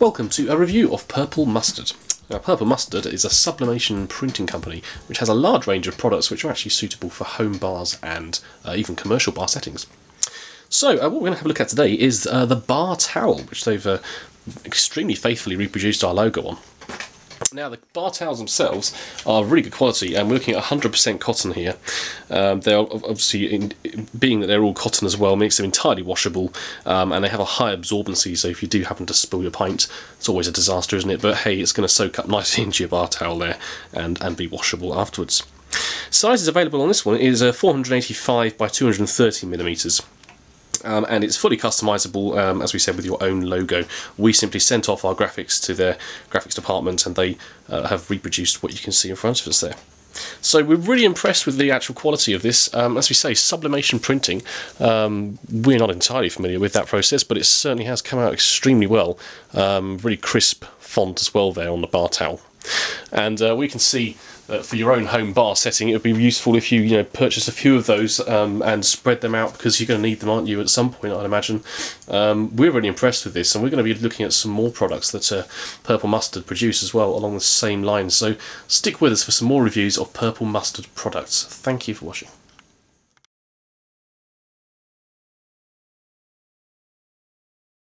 Welcome to a review of Purple Mustard. Now, Purple Mustard is a sublimation printing company which has a large range of products which are actually suitable for home bars and uh, even commercial bar settings. So, uh, what we're going to have a look at today is uh, the bar towel, which they've uh, extremely faithfully reproduced our logo on. Now the bar towels themselves are really good quality and we're looking at 100% cotton here. Um, they're obviously, in, being that they're all cotton as well, makes them entirely washable um, and they have a high absorbency so if you do happen to spill your pint it's always a disaster isn't it but hey it's going to soak up nicely into your bar towel there and, and be washable afterwards. Sizes available on this one is a 485 by 230 millimeters. Um, and it's fully customizable, um, as we said, with your own logo. We simply sent off our graphics to their graphics department and they uh, have reproduced what you can see in front of us there. So we're really impressed with the actual quality of this. Um, as we say, sublimation printing, um, we're not entirely familiar with that process, but it certainly has come out extremely well. Um, really crisp font as well there on the bar towel. And uh, we can see uh, for your own home bar setting, it would be useful if you you know purchase a few of those um, and spread them out because you're going to need them, aren't you? At some point, I'd imagine. Um, we're really impressed with this, and we're going to be looking at some more products that uh, Purple Mustard produce as well along the same lines. So stick with us for some more reviews of Purple Mustard products. Thank you for watching.